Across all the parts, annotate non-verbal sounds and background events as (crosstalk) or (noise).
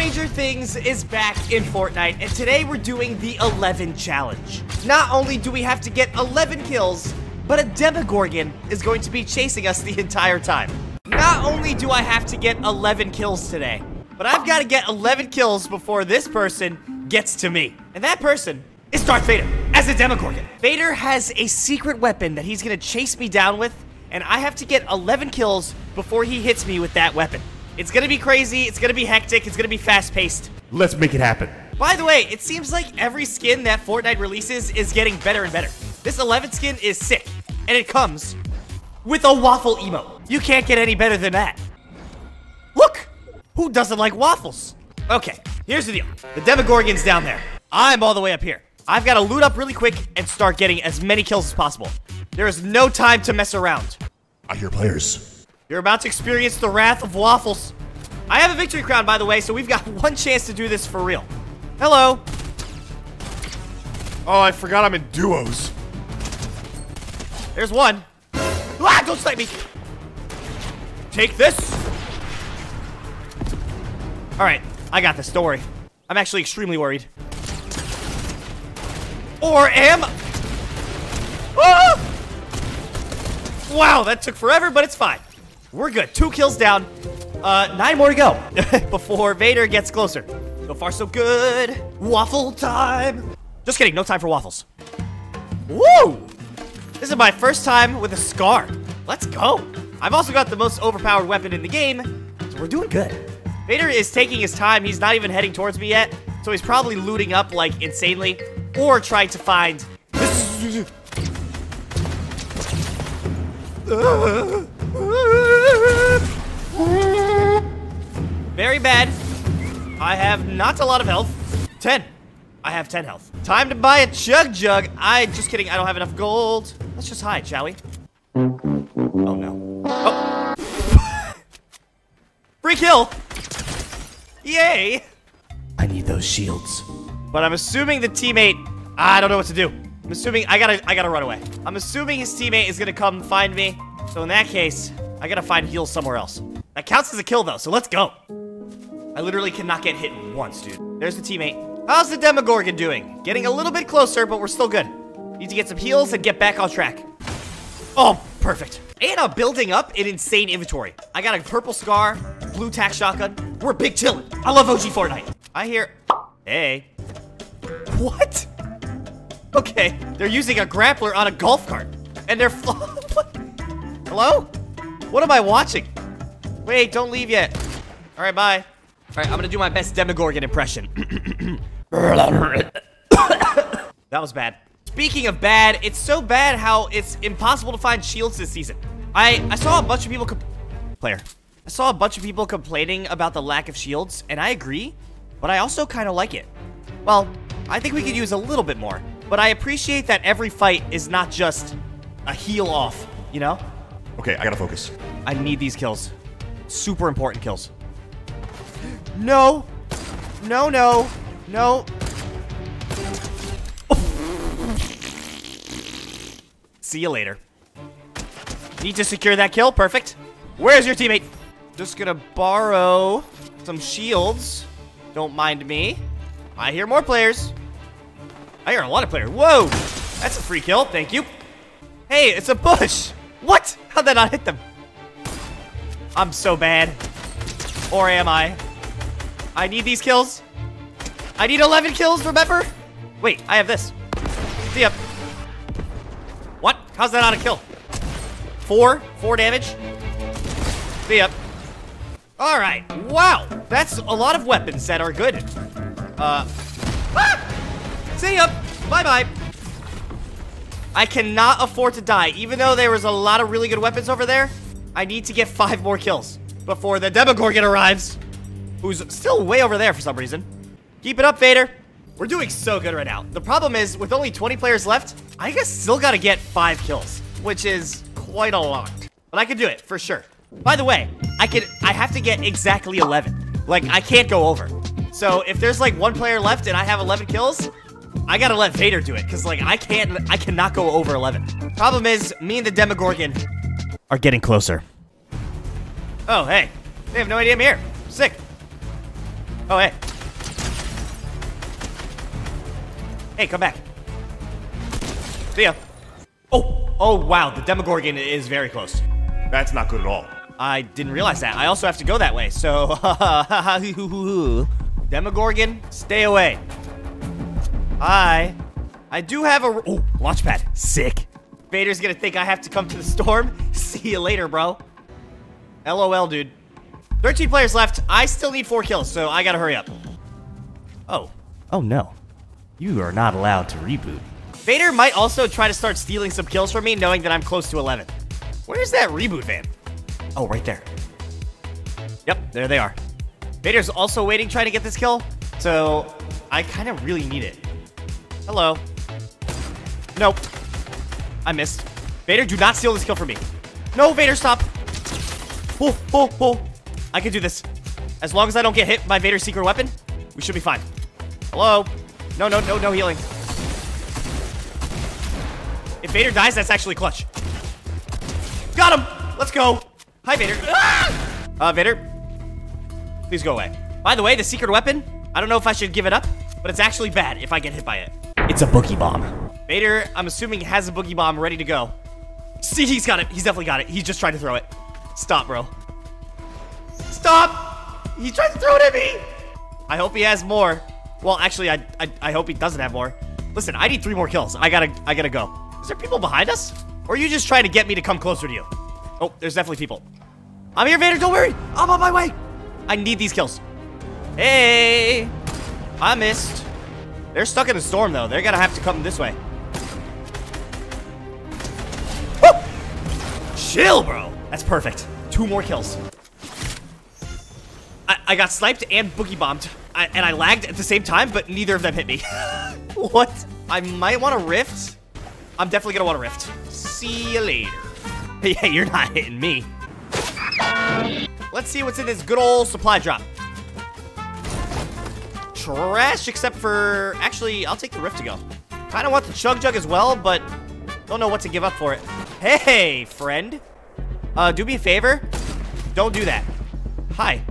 Stranger Things is back in Fortnite, and today we're doing the 11 challenge. Not only do we have to get 11 kills, but a Demogorgon is going to be chasing us the entire time. Not only do I have to get 11 kills today, but I've got to get 11 kills before this person gets to me. And that person is Darth Vader as a Demogorgon. Vader has a secret weapon that he's going to chase me down with, and I have to get 11 kills before he hits me with that weapon. It's gonna be crazy, it's gonna be hectic, it's gonna be fast-paced. Let's make it happen. By the way, it seems like every skin that Fortnite releases is getting better and better. This 11 skin is sick, and it comes with a waffle emote. You can't get any better than that. Look! Who doesn't like waffles? Okay, here's the deal. The Demogorgon's down there. I'm all the way up here. I've got to loot up really quick and start getting as many kills as possible. There is no time to mess around. I hear players. You're about to experience the wrath of waffles. I have a victory crown, by the way, so we've got (laughs) one chance to do this for real. Hello. Oh, I forgot I'm in duos. There's one. Ah, don't snipe me. Take this. All right, I got this. Don't worry. I'm actually extremely worried. Or am... Ah! Wow, that took forever, but it's fine. We're good. Two kills down. Uh, nine more to go (laughs) before Vader gets closer. So far, so good. Waffle time. Just kidding. No time for waffles. Woo! This is my first time with a scar. Let's go. I've also got the most overpowered weapon in the game, so we're doing good. Vader is taking his time. He's not even heading towards me yet, so he's probably looting up, like, insanely, or trying to find... (laughs) Very bad. I have not a lot of health. 10. I have 10 health. Time to buy a chug jug. I just kidding. I don't have enough gold. Let's just hide, shall we? Oh no. Oh. (laughs) Free kill. Yay. I need those shields. But I'm assuming the teammate. I don't know what to do. I'm assuming I gotta. I gotta run away. I'm assuming his teammate is gonna come find me. So in that case, I gotta find heals somewhere else. That counts as a kill though. So let's go. I literally cannot get hit once, dude. There's the teammate. How's the Demogorgon doing? Getting a little bit closer, but we're still good. Need to get some heals and get back on track. Oh, perfect. And I'm building up an insane inventory. I got a purple scar, blue tac shotgun. We're big chillin'. I love OG Fortnite. I hear... Hey. What? Okay, they're using a grappler on a golf cart. And they're... (laughs) Hello? What am I watching? Wait, don't leave yet. All right, bye. All right, I'm gonna do my best Demogorgon impression. (coughs) that was bad. Speaking of bad, it's so bad how it's impossible to find shields this season. I I saw a bunch of people player. I saw a bunch of people complaining about the lack of shields, and I agree, but I also kind of like it. Well, I think we could use a little bit more, but I appreciate that every fight is not just a heal off, you know? Okay, I gotta focus. I need these kills. Super important kills. No. No, no. No. (laughs) See you later. Need to secure that kill. Perfect. Where's your teammate? Just gonna borrow some shields. Don't mind me. I hear more players. I hear a lot of players. Whoa! That's a free kill. Thank you. Hey, it's a bush. What? How'd that not hit them? I'm so bad. Or am I? I need these kills. I need 11 kills, remember? Wait, I have this. See ya. What? How's that not a kill? Four? Four damage? See ya. Alright. Wow. That's a lot of weapons that are good. Uh. Ah! See ya. Bye-bye. I cannot afford to die. Even though there was a lot of really good weapons over there, I need to get five more kills before the Demogorgon arrives, who's still way over there for some reason. Keep it up, Vader. We're doing so good right now. The problem is, with only 20 players left, I guess still gotta get five kills, which is quite a lot. But I can do it, for sure. By the way, I can I have to get exactly 11. Like, I can't go over. So if there's like one player left and I have 11 kills, I gotta let Vader do it, because like I can't I cannot go over 11. Problem is, me and the Demogorgon are getting closer. Oh, hey. They have no idea I'm here. Sick. Oh, hey. Hey, come back. See ya. Oh, oh, wow. The Demogorgon is very close. That's not good at all. I didn't realize that. I also have to go that way, so... (laughs) Demogorgon, stay away. Hi. I do have a... Oh, launch pad. Sick. Vader's gonna think I have to come to the storm. (laughs) See you later, bro. LOL, dude. 13 players left. I still need four kills, so I gotta hurry up. Oh. Oh, no. You are not allowed to reboot. Vader might also try to start stealing some kills from me, knowing that I'm close to 11. Where's that reboot van? Oh, right there. Yep, there they are. Vader's also waiting, trying to get this kill, so I kind of really need it. Hello. Nope. I missed. Vader, do not steal this kill from me. No, Vader, stop. Oh, oh, oh. I can do this. As long as I don't get hit by Vader's secret weapon, we should be fine. Hello? No, no, no, no healing. If Vader dies, that's actually clutch. Got him! Let's go! Hi, Vader. Ah! Uh, Vader. Please go away. By the way, the secret weapon, I don't know if I should give it up, but it's actually bad if I get hit by it. It's a boogie bomb. Vader, I'm assuming, has a boogie bomb ready to go. See, he's got it. He's definitely got it. He's just trying to throw it. Stop, bro. Stop! He tried to throw it at me! I hope he has more. Well, actually, I, I, I hope he doesn't have more. Listen, I need three more kills. I gotta, I gotta go. Is there people behind us? Or are you just trying to get me to come closer to you? Oh, there's definitely people. I'm here, Vader. Don't worry. I'm on my way. I need these kills. Hey! I missed. They're stuck in a storm, though. They're gonna have to come this way. Chill, bro. That's perfect. Two more kills. I, I got sniped and boogie bombed. I, and I lagged at the same time, but neither of them hit me. (laughs) what? I might want to rift. I'm definitely gonna want to rift. See you later. (laughs) Yeah, you're not hitting me. Let's see what's in this good old supply drop. Trash, except for... Actually, I'll take the Rift to go. Kind of want the Chug Jug as well, but don't know what to give up for it. Hey, friend. Uh, do me a favor. Don't do that. Hi.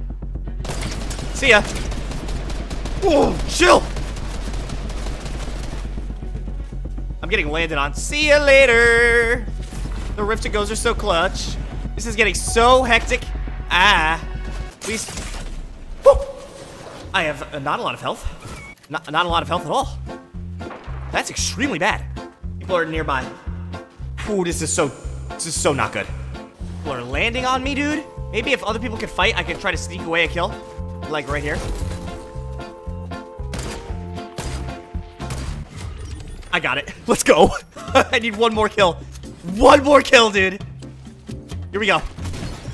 See ya. Whoa, chill. I'm getting landed on. See ya later. The Rift to goes are so clutch. This is getting so hectic. Ah. Please. Woo! I have uh, not a lot of health. Not, not a lot of health at all. That's extremely bad. People are nearby. Ooh, this is so, this is so not good. People are landing on me, dude. Maybe if other people could fight, I could try to sneak away a kill. Like right here. I got it. (laughs) Let's go. (laughs) I need one more kill. One more kill, dude. Here we go.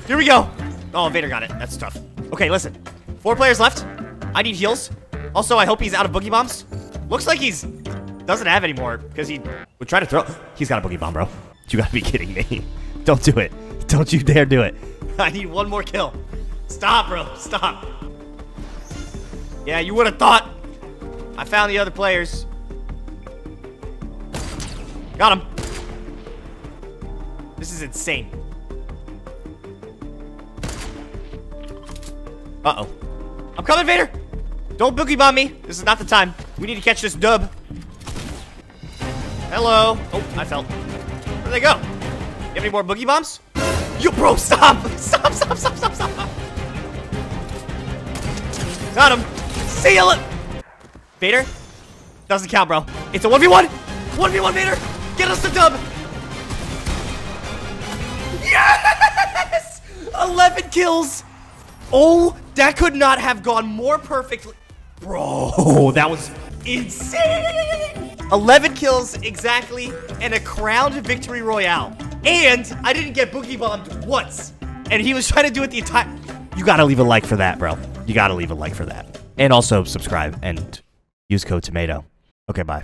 Here we go. Oh, Vader got it. That's tough. Okay, listen. Four players left. I need heals. Also, I hope he's out of boogie bombs. Looks like he's doesn't have any more because he would try to throw. He's got a boogie bomb, bro. (laughs) You gotta be kidding me. Don't do it. Don't you dare do it. (laughs) I need one more kill. Stop, bro. Stop. Yeah, you would have thought. I found the other players. Got him. This is insane. Uh-oh. I'm coming, Vader! Don't boogie bomb me. This is not the time. We need to catch this dub. Hello. Oh, I fell. They go? You have any more boogie bombs? You bro, stop! (laughs) Stop, stop, stop, stop, stop! Got him! Seal it! Vader? Doesn't count, bro. It's a 1v1! 1v1, Vader! Get us the dub! Yes! (laughs) 11 kills! Oh, that could not have gone more perfectly. Bro, (laughs) that was insane. 11 kills exactly and a crowned victory royale. And I didn't get boogie bombed once. And he was trying to do it the entire... You gotta leave a like for that, bro. You gotta leave a like for that. And also subscribe and use code TOMATO. Okay, bye.